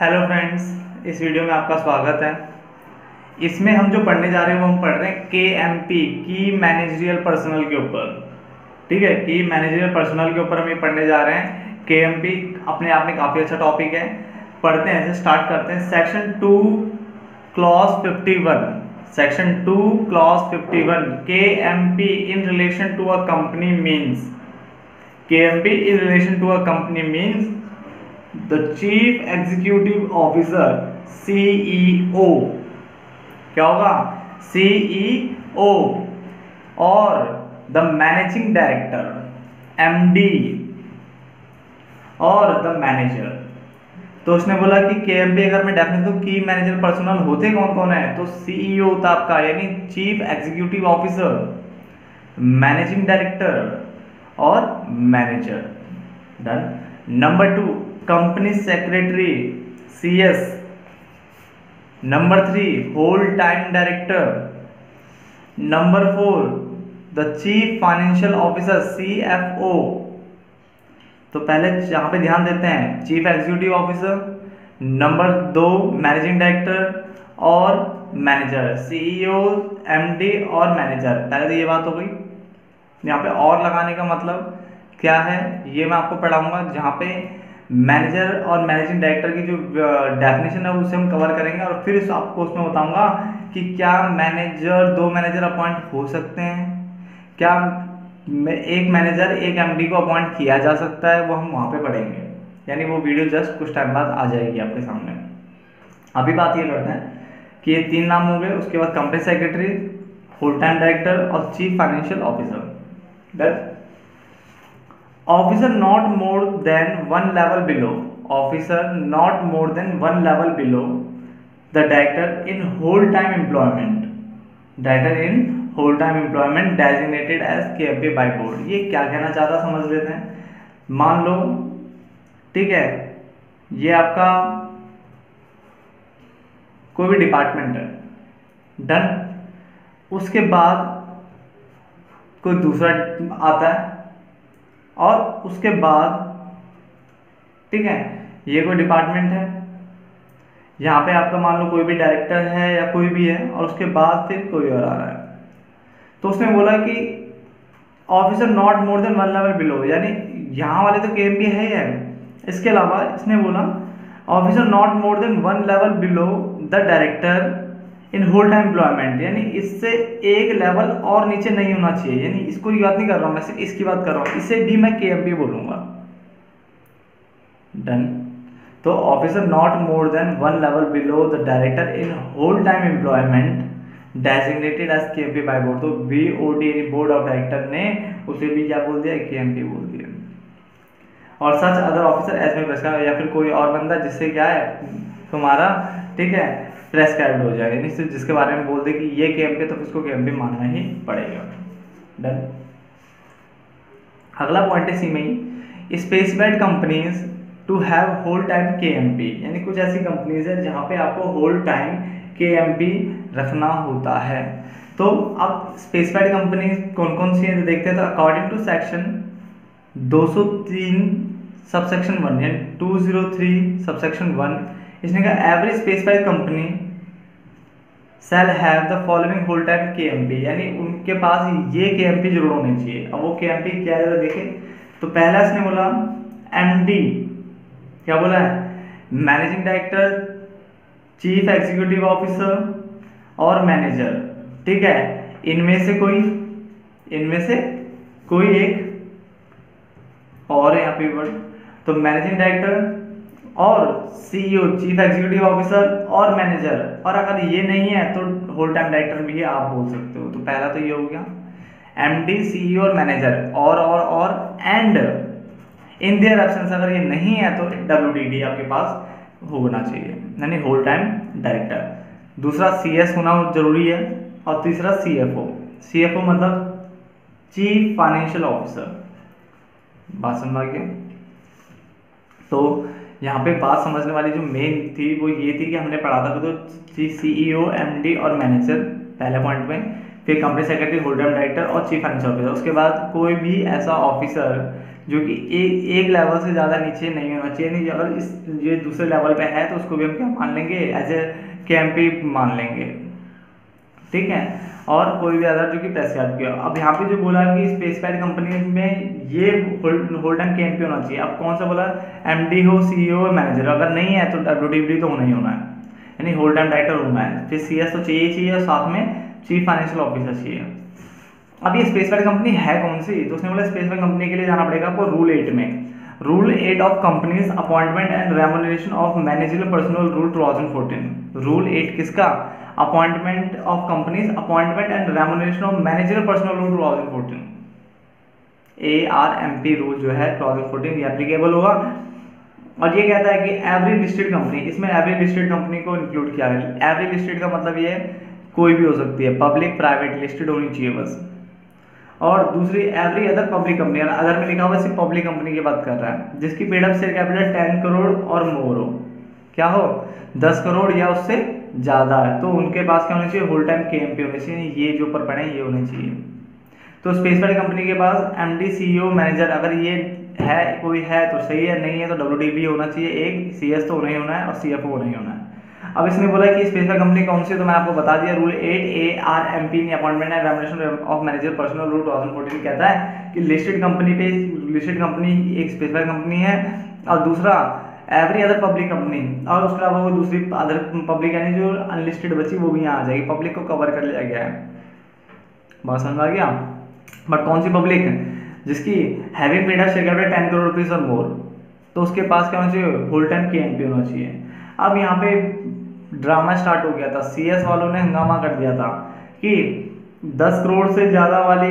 Hello friends इस video में आपका स्वागत है। इसमें हम जो पढ़ने जा रहे हैं वो हम पढ़ रहे हैं के एम पी की मैनेजरियल पर्सनल के ऊपर। ठीक है की मैनेजरियल पर्सनल के ऊपर हम ये पढ़ने जा रहे हैं। के एम पी अपने आप में काफ़ी अच्छा टॉपिक है। पढ़ते हैं, ऐसे स्टार्ट करते हैं। Section two clause fifty one section two clause fifty one K M P in relation to a company means K M P in relation to a company means the chief executive officer CEO क्या होगा? CEO और the managing director MD और the manager तो उसने बोला कि के M अगर मैं डेफिनेट दूँ की मैनेजर पर्सनल होते कौन कौन है? तो सीईओ होता आपका, यानी chief executive officer managing director और manager done number two company secretary C S number three whole time director number four the chief financial officer C F O तो पहले यहाँ पे ध्यान देते हैं चीफ एग्जीक्यूटिव ऑफिसर नंबर दो managing director और मैनेजर सीईओ एमडी और मैनेजर पहले तो ये बात हो गई। यहाँ पे और लगाने का मतलब क्या है, ये मैं आपको पढ़ाऊँगा, जहाँ पे मैनेजर और मैनेजिंग डायरेक्टर की जो डेफिनेशन है, उसे हम कवर करेंगे और फिर आपको उसमें बताऊँगा कि क्या मैनेजर दो मैनेजर अपॉइंट हो सकते हैं। क्या एक मैनेजर एक एमडी को अपॉइंट किया जा सकता है, वो हम वहाँ पे पढ़ेंगे। यानी वो वीडियो जस्ट कुछ टाइम बाद आ जाएगी आपके सामने। अभी बात ये करते हैं कि ये तीन नाम हो गए उसके बाद company secretary full time director और chief financial officer officer not more than one level below officer not more than one level below the director in whole time employment director in whole time employment designated as K M P by board ये क्या कहना चाहता समझ लेते हैं? मान लो, ठीक है, ये आपका कोई भी डिपार्टमेंट है डन उसके बाद कोई दूसरा आता है और उसके बाद, ठीक है, ये कोई डिपार्टमेंट है। यहाँ पे आपका मान लो कोई भी डायरेक्टर है या कोई भी है और उसके बाद फिर कोई और आ रहा है। तो उसने बोला कि officer not more than one level below यानी यहाँ वाले तो के एम है ही है। इसके अलावा इसने बोला officer not more than one level below the director in whole time employment यानी इससे एक लेवल और नीचे नहीं होना चाहिए, यानी इसको की बात नहीं कर रहा हूँ, मैं सिर्फ़ इसकी बात कर रहा हूँ। इसे भी मैं के बोलूँगा। डन तो officer not more than one level below the director in whole time employment designated as K M P by board तो B O D board of director ने उसे भी क्या बोल दिया? के एम पी बोल दिया। और सच अदर ऑफिसर एज में या फिर कोई और बंदा जिससे क्या है? तुम्हारा, ठीक है? प्रेस्क्राइब हो जाएगा। यानी जिसके बारे में बोल दे कि ये एम पी तो उसको एम पी मानना ही पड़ेगा। डन अगला पॉइंट है सी में specified companies to have whole time K M P यानी कुछ ऐसी कंपनीज़ है जहाँ पे आपको whole time K M P रखना होता है। तो अब स्पेसिफाइड कंपनी कौन कौन सी है देखते हैं। तो according to section 203 subsection one यानी 203 सबसेक्शन वन इसने कहा average specified company shall have the following whole time K M P यानी उनके पास ये के एम पी ज़रूर होने चाहिए। अब वो के एम पी क्या है देखें तो पहला इसने बोला एम डी क्या बोला है? Managing director chief executive officer और मैनेजर ठीक है? इनमें से कोई, इनमें से कोई एक और यहाँ पे वर्ड तो मैनेजिंग डायरेक्टर और सीईओ चीफ एग्जीक्यूटिव ऑफिसर और मैनेजर और अगर ये नहीं है तो होल टाइम डायरेक्टर भी आप बोल सकते हो। तो पहला तो ये हो गया। एमडी सीईओ और मैनेजर और और और एंड इन देयर एब्सेंस अगर ये नहीं है तो डब्ल्यू आपके पास होना चाहिए। यानी होल टाइम डायरेक्टर दूसरा सी एस होना ज़रूरी है और तीसरा सी एफ़ ओ सी एफ़ ओ मतलब चीफ फाइनेंशियल ऑफिसर बात समझ गया तो यहाँ पे बात समझने वाली जो मेन थी, वो ये थी कि हमने पढ़ा था तो सी ई एम डी और मैनेजर पहले पॉइंट में, फिर कंपनी सेक्रेटरी होल्डर डायरेक्टर और चीफ फाइनेंशियल ऑफिसर उसके बाद कोई भी ऐसा ऑफिसर जो कि एक एक लेवल से ज़्यादा नीचे नहीं होना चाहिए, नहीं, अगर इस, ये दूसरे लेवल पे है तो उसको भी हम क्या मान लेंगे? एज ए के मान लेंगे। ठीक है? और कोई भी अदर जो कि प्रेस्क्राइब किया। अब यहाँ पे जो बोला कि स्पेसिफाइड कंपनी में ये होल्ड एंड के होना चाहिए। अब कौन सा बोला? एम डी हो सी हो मैनेजर अगर नहीं है तो डब्ल्यू तो होना ही होना है। यानी होल्ड टाइम डायरेक्टर होना है। फिर सी एस तो चाहिए ही चाहिए और साथ में चीफ फाइनेंशियल ऑफिसर चाहिए। अब ये स्पेसिफाइड कंपनी है कौन सी? तो उसने बोला स्पेसिफाइड कंपनी के लिए जाना पड़ेगा आपको रूल एट में। Rule eight of companies appointment and remuneration of manager personnel rule two thousand fourteen rule eight किसका? Appointment of companies appointment and remuneration of manager personnel rule two A R M P rule जो है to ये applicable होगा। और ये कहता है कि एवरी लिस्टेड कंपनी इसमें एवरी लिस्टेड कंपनी को इंक्लूड किया है एवरी लिस्टेड का मतलब ये कोई भी हो सकती है पब्लिक प्राइवेट लिस्टेड होनी चाहिए बस। और दूसरी every other public company other में लिखा हुआ सिर्फ़ पब्लिक कंपनी की बात कर रहा है, जिसकी paid up share capital ten crore और मोर हो। क्या हो? दस करोड़ या उससे ज़्यादा है। तो उनके पास क्या होना चाहिए? Whole time K M P होने चाहिए। ये जो ऊपर पड़े ये होने चाहिए। तो स्पेसिफाइड कंपनी के पास एम डी सी मैनेजर अगर ये है, कोई है तो सही है, नहीं है तो डब्ल्यू डी बी होना चाहिए। एक सी एस तो होना ही होना है और सी एफ़ ओ होना ही होना है। अब इसने बोला कि स्पेशल कंपनी कौन सी तो मैं आपको बता दिया। Rule eight A R M P appointment and remuneration of manager personnel rule two thousand fourteen कहता है कि लिस्टेड कंपनी पे लिस्टेड कंपनी एक स्पेशल कंपनी है। और दूसरा एवरी अदर पब्लिक कंपनी और उसके अलावा वो दूसरी अदर पब्लिक यानी जो अनलिस्टेड बची, वो भी यहाँ आ जाएगी। पब्लिक को कवर कर लिया गया है। बात समझ आ गया? बट कौन सी पब्लिक जिसकी having paid share capital ten crore rupees और मोर तो उसके पास क्या होना चाहिए? होल टाइम के एम होना चाहिए। अब यहाँ पे ड्रामा स्टार्ट हो गया था। सीएस वालों ने हंगामा कर दिया था कि दस करोड़ से ज़्यादा वाली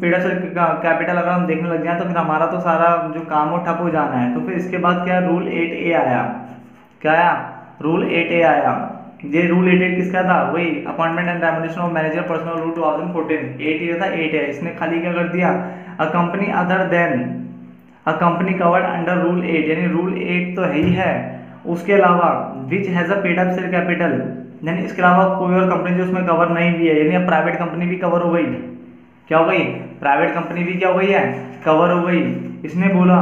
पेड़ा कैपिटल अगर हम देखने लग जाए तो फिर हमारा तो सारा जो काम हो ठप हो जाना है। तो फिर इसके बाद क्या रूल एट ए आया। क्या आया? रूल एट ए आया। ये रूल एट एट किसका था? वही appointment and remuneration of manager personnel rule two thousand fourteen eight ये था एट ए इसने खाली क्या कर दिया? A company other than a company covered under rule eight यानी रूल एट तो है ही है। उसके अलावा which has a paid up share capital यानी इसके अलावा कोई और कंपनी जो उसमें कवर नहीं भी है, यानी अब प्राइवेट कंपनी भी कवर हो गई। क्या हो गई? प्राइवेट कंपनी भी क्या हो गई है? कवर हो गई। इसने बोला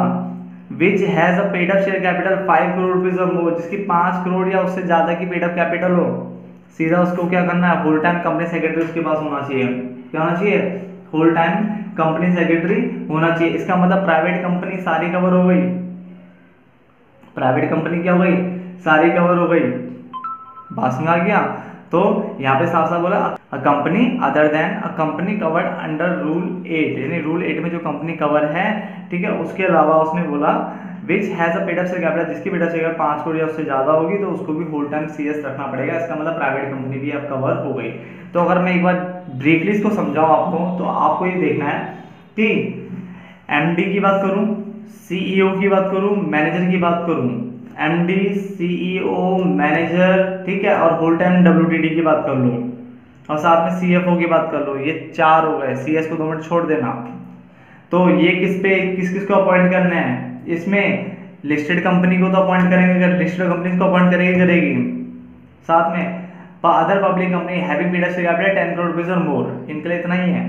which has a paid up share capital five crore rupees और मोर जिसकी पाँच करोड़ या उससे ज़्यादा की पेड अप कैपिटल हो। सीधा उसको क्या करना है? फुल टाइम कंपनी सेक्रेटरी उसके पास होना चाहिए। क्या होना चाहिए? फुल टाइम कंपनी सेक्रेटरी होना चाहिए। इसका मतलब प्राइवेट कंपनी सारी कवर हो गई। प्राइवेट कंपनी क्या हो गई? सारी कवर हो गई। बात समझ आ गया। तो यहाँ पे साफ़ साफ़ बोला a company other than a company covered under rule eight यानी रूल एट में जो कंपनी कवर है, ठीक है, उसके अलावा उसने बोला which has a paid up capital जिसकी पेड से शेयर पाँच करोड़ या उससे ज़्यादा होगी तो उसको भी होल टाइम सीएस रखना पड़ेगा। इसका मतलब प्राइवेट कंपनी भी अब कवर हो गई। तो अगर मैं एक बार ब्रीफली इसको समझाऊँ आपको तो आपको ये देखना है कि एम की बात करूँ सी e की बात करूँ मैनेजर की बात करूँ एम डी सी मैनेजर ठीक है? और होल टाइम डब्ल्यू की बात कर लो। और साथ में सी एफ़ ओ की बात कर लो, ये चार हो गए। सी एस को दो मिनट छोड़ देना। तो ये किस पे, किस किस को अपॉइंट करना है? इसमें लिस्टेड कंपनी को तो अपॉइंट करेंगे, अगर लिस्टेड कंपनी को अपॉइंट करेगी करेगी। साथ में other public company having paid capital ten crore rupees और मोर इनके लिए इतना ही है।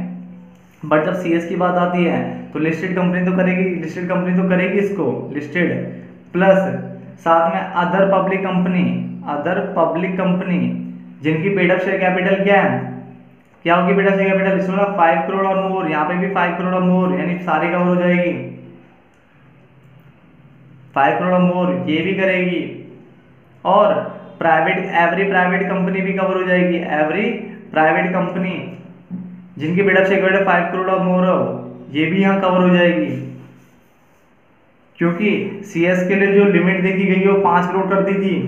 बट जब सीएस की बात आती है तो लिस्टेड कंपनी तो करेगी लिस्टेड कंपनी तो करेगी इसको लिस्टेड प्लस साथ में other public company other public company जिनकी पेड अप शेयर कैपिटल क्या है? क्या होगी पेड अप शेयर कैपिटल इसमें फाइव करोड़ और मोर यहाँ पे भी फाइव करोड़ और मोर यानी सारी कवर हो जाएगी। फाइव करोड़ और मोर ये भी करेगी। और प्राइवेट एवरी प्राइवेट कंपनी भी कवर हो जाएगी। एवरी प्राइवेट कंपनी जिनकी up share capital five crore और मोर हो, ये भी यहाँ कवर हो जाएगी। क्योंकि सीएस के लिए जो लिमिट देखी गई है वो पाँच करोड़ कर दी थी।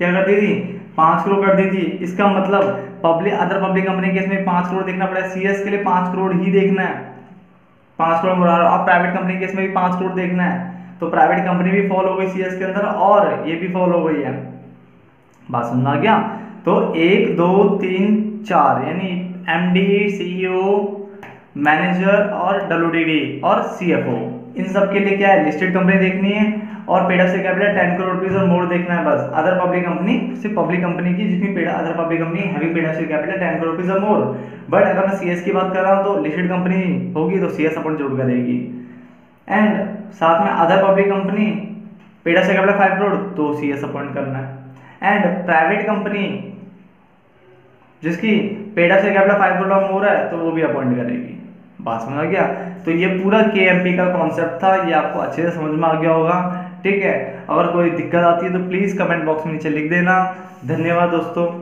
क्या कर दी थी? पाँच करोड़ कर दी थी। इसका मतलब पब्लिक अदर पब्लिक कंपनी के इसमें पाँच करोड़ देखना पड़ेगा सी के लिए पाँच करोड़ ही देखना है। पाँच करोड़ और प्राइवेट कंपनी के इसमें भी पाँच करोड़ देखना है। तो प्राइवेट कंपनी भी फॉल हो गई सीएस के अंदर और ये भी फॉल हो गई है। बात समझा गया? तो एक, दो, तीन, चार, यानी एम डी मैनेजर और डब्ल्यू और सीएफओ इन सब के लिए क्या है? लिस्टेड कंपनी देखनी है और पेड से कैपिटल टेन करोड़ रुपीज़ और मोर देखना है बस। अदर पब्लिक कंपनी सिर्फ़ पब्लिक कंपनी की जितनी पेड अदर पब्लिक कंपनी हैवी पेड से कैपिटल टेन करोड़ रुपीज़ और मोर बट अगर मैं सीएस की बात कर रहा हूँ तो लिस्टेड कंपनी होगी तो सीएस अपन जोड़ करेगी। एंड साथ में अदर पब्लिक कंपनी पेडा से कैपिटल फाइव करोड़ तो सी एस अपॉइंट करना है। एंड प्राइवेट कंपनी जिसकी पेडा से कैपिटल फाइव करोड़ मोर है तो वो भी अपॉइंट करेगी। बात समझ आ गया? तो ये पूरा के एम पी का कॉन्सेप्ट था, ये आपको अच्छे से समझ में आ गया होगा, ठीक है? अगर कोई दिक्कत आती है तो प्लीज़ कमेंट बॉक्स में नीचे लिख देना। धन्यवाद दोस्तों।